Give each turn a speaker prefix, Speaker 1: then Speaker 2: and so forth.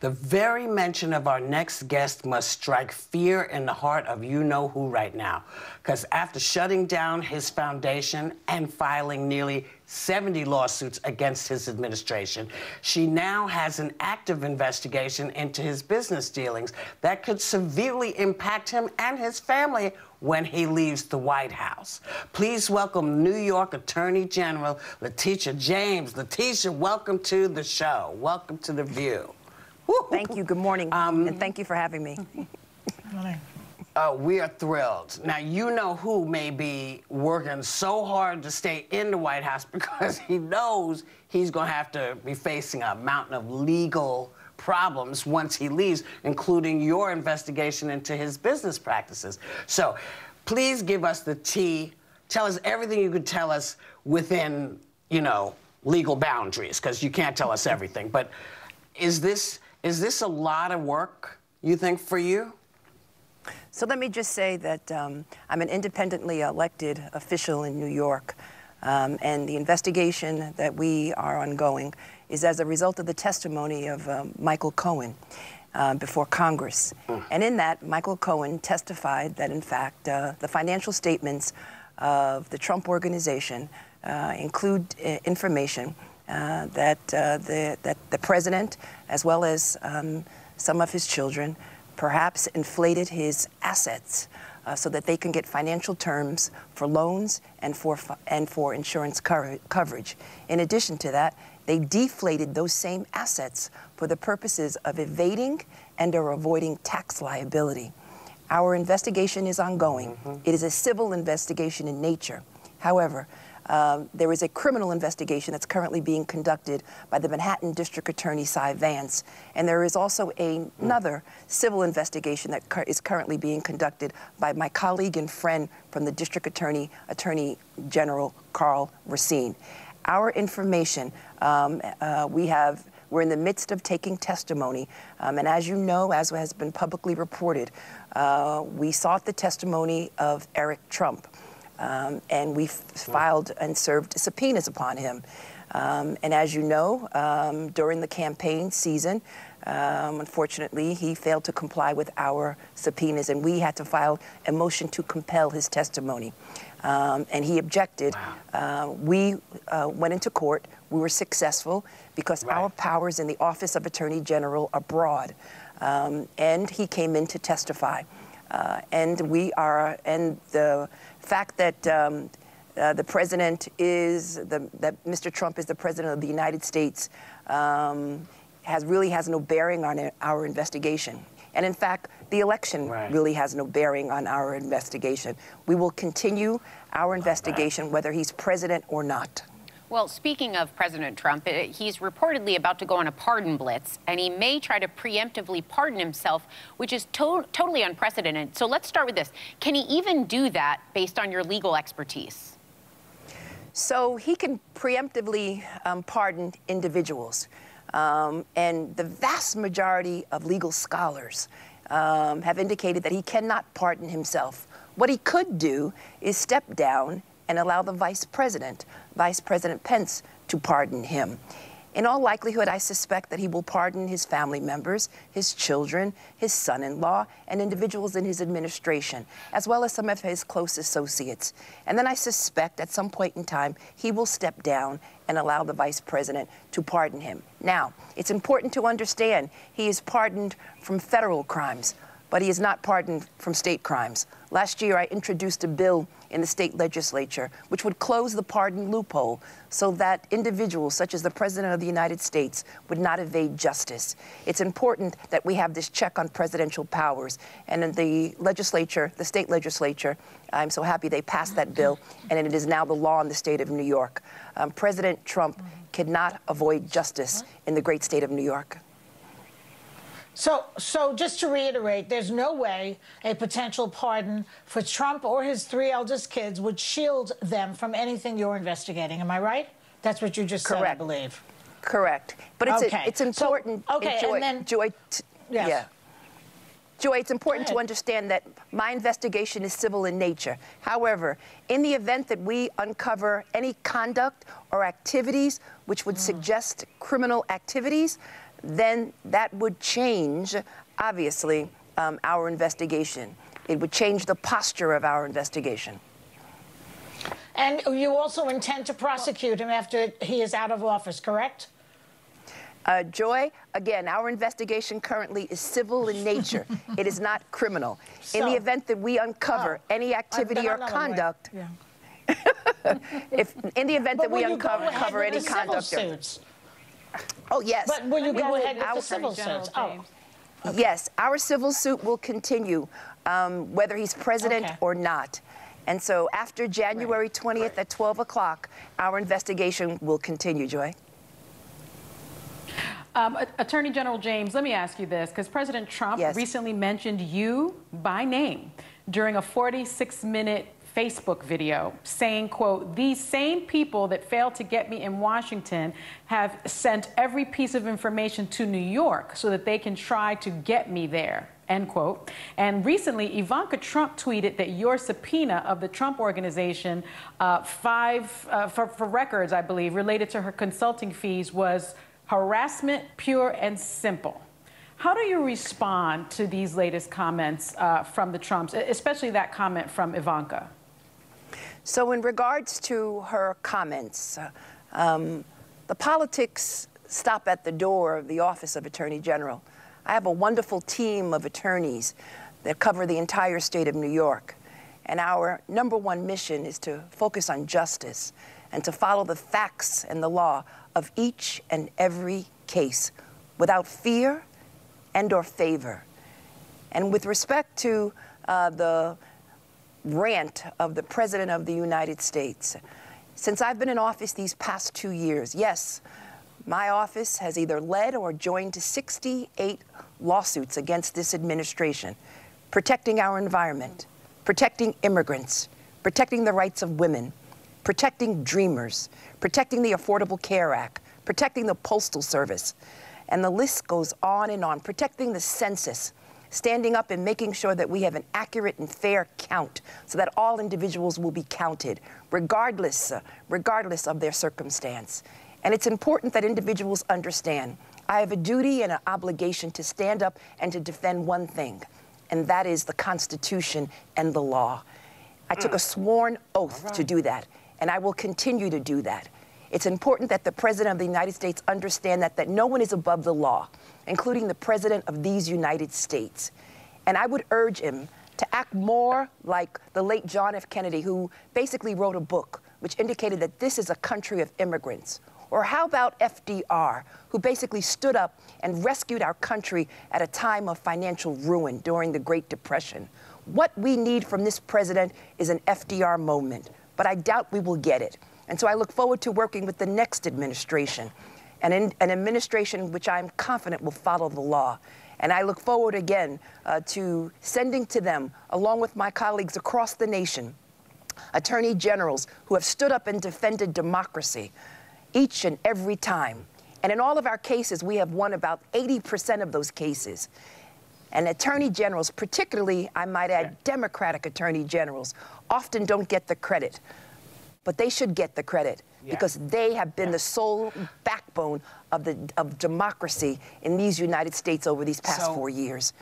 Speaker 1: The very mention of our next guest must strike fear in the heart of you know who right now. Because after shutting down his foundation and filing nearly 70 lawsuits against his administration, she now has an active investigation into his business dealings that could severely impact him and his family when he leaves the White House. Please welcome New York Attorney General Letitia James. Letitia, welcome to the show. Welcome to The View.
Speaker 2: Thank you. Good morning. Um, and thank you for having me.
Speaker 1: Uh, we are thrilled. Now, you know who may be working so hard to stay in the White House because he knows he's going to have to be facing a mountain of legal problems once he leaves, including your investigation into his business practices. So, please give us the tea. Tell us everything you could tell us within, you know, legal boundaries, because you can't tell us everything. But is this is this a lot of work, you think, for you?
Speaker 2: So let me just say that um, I'm an independently elected official in New York, um, and the investigation that we are ongoing is as a result of the testimony of um, Michael Cohen uh, before Congress. Mm. And in that, Michael Cohen testified that, in fact, uh, the financial statements of the Trump organization uh, include uh, information uh, that, uh, the, that the president, as well as um, some of his children, perhaps inflated his assets uh, so that they can get financial terms for loans and for, and for insurance coverage. In addition to that, they deflated those same assets for the purposes of evading and or avoiding tax liability. Our investigation is ongoing. Mm -hmm. It is a civil investigation in nature. However, um, there is a criminal investigation that's currently being conducted by the Manhattan District Attorney Cy Vance, and there is also a, another civil investigation that is currently being conducted by my colleague and friend from the District Attorney, Attorney General Karl Racine. Our information, um, uh, we have we're in the midst of taking testimony. Um, and as you know, as has been publicly reported, uh, we sought the testimony of Eric Trump. Um, and we filed and served subpoenas upon him. Um, and as you know, um, during the campaign season, um, unfortunately, he failed to comply with our subpoenas, and we had to file a motion to compel his testimony. Um, and he objected. Wow. Uh, we uh, went into court. We were successful because right. our powers in the Office of Attorney General are broad. Um, and he came in to testify. Uh, and we are, and the fact that um, uh, the president is, the, that Mr. Trump is the president of the United States um, has really has no bearing on our investigation. And in fact, the election right. really has no bearing on our investigation. We will continue our investigation whether he's president or not.
Speaker 3: Well, speaking of President Trump, eh, he's reportedly about to go on a pardon blitz, and he may try to preemptively pardon himself, which is to totally unprecedented. So let's start with this. Can he even do that based on your legal expertise?
Speaker 2: So he can preemptively um, pardon individuals. Um, and the vast majority of legal scholars um, have indicated that he cannot pardon himself. What he could do is step down and allow the vice president, Vice President Pence, to pardon him. In all likelihood, I suspect that he will pardon his family members, his children, his son in law, and individuals in his administration, as well as some of his close associates. And then I suspect at some point in time, he will step down and allow the vice president to pardon him. Now, it's important to understand he is pardoned from federal crimes, but he is not pardoned from state crimes. Last year, I introduced a bill in the state legislature which would close the pardon loophole so that individuals such as the President of the United States would not evade justice. It's important that we have this check on presidential powers. And in the legislature, the state legislature, I'm so happy they passed that bill, and it is now the law in the state of New York. Um, President Trump cannot avoid justice in the great state of New York.
Speaker 4: So, so just to reiterate, there's no way a potential pardon for Trump or his three eldest kids would shield them from anything you're investigating. Am I right? That's what you just
Speaker 2: Correct.
Speaker 4: said, I believe.
Speaker 2: Correct. But it's, okay. a, it's important.
Speaker 4: So, okay,
Speaker 2: Joy,
Speaker 4: and then...
Speaker 2: Joy, yes. yeah. Joy, it's important to understand that my investigation is civil in nature. However, in the event that we uncover any conduct or activities which would mm. suggest criminal activities, then that would change, obviously, um, our investigation. It would change the posture of our investigation.
Speaker 4: And you also intend to prosecute him after he is out of office, correct?
Speaker 2: Uh, Joy, again, our investigation currently is civil in nature. it is not criminal. in the event that we uncover
Speaker 4: Oh.
Speaker 2: any activity or
Speaker 4: I'm not aware.
Speaker 2: conduct,
Speaker 4: Yeah.
Speaker 2: if in the event
Speaker 4: But
Speaker 2: that we uncover
Speaker 4: ahead
Speaker 2: cover
Speaker 4: with
Speaker 2: any conduct, or-
Speaker 4: suits?
Speaker 2: Oh yes,
Speaker 4: But will you go ahead with
Speaker 2: our-
Speaker 4: the civil suits? Oh,
Speaker 5: James.
Speaker 2: Yes, our civil suit will continue, um, whether he's president
Speaker 4: Okay.
Speaker 2: or not. And so after January 20th at 12 o'clock, our investigation will continue, Joy.
Speaker 5: Um, Attorney General James, let me ask you this, because President Trump
Speaker 2: Yes.
Speaker 5: recently mentioned you by name during a 46-minute Facebook video saying, quote, these same people that failed to get me in Washington have sent every piece of information to New York so that they can try to get me there, end quote. And recently, Ivanka Trump tweeted that your subpoena of the Trump Organization, uh, five, uh, for, for records, I believe, related to her consulting fees was harassment, pure and simple. How do you respond to these latest comments uh, from the Trumps, especially that comment from Ivanka?
Speaker 2: So, in regards to her comments, uh, um, the politics stop at the door of the Office of Attorney General. I have a wonderful team of attorneys that cover the entire state of New York. And our number one mission is to focus on justice and to follow the facts and the law of each and every case without fear and or favor. And with respect to uh, the rant of the President of the United States. Since I've been in office these past two years, yes, my office has either led or joined 68 lawsuits against this administration, protecting our environment, protecting immigrants, protecting the rights of women, protecting dreamers, protecting the Affordable Care Act, protecting the Postal Service. And the list goes on and on, protecting the census, standing up and making sure that we have an accurate and fair count so that all individuals will be counted, regardless, uh, regardless of their circumstance. And it's important that individuals understand I have a duty and an obligation to stand up and to defend one thing, and that is the Constitution and the law. I took a sworn oath to do that, and I will continue to do that. It's important that the President of the United States understand that, that no one is above the law, including the President of these United States. And I would urge him to act more like the late John F. Kennedy, who basically wrote a book which indicated that this is a country of immigrants. Or how about FDR, who basically stood up and rescued our country at a time of financial ruin during the Great Depression? What we need from this president is an FDR moment, but I doubt we will get it. And so I look forward to working with the next administration, an, in, an administration which I'm confident will follow the law. And I look forward again uh, to sending to them, along with my colleagues across the nation, attorney generals who have stood up and defended democracy each and every time. And in all of our cases, we have won about 80% of those cases. And attorney generals, particularly, I might add, Democratic attorney generals, often don't get the credit. But they should get the credit
Speaker 1: Yeah.
Speaker 2: because they have been the sole backbone of, the, of democracy in these United States over these past
Speaker 1: So-
Speaker 2: four years.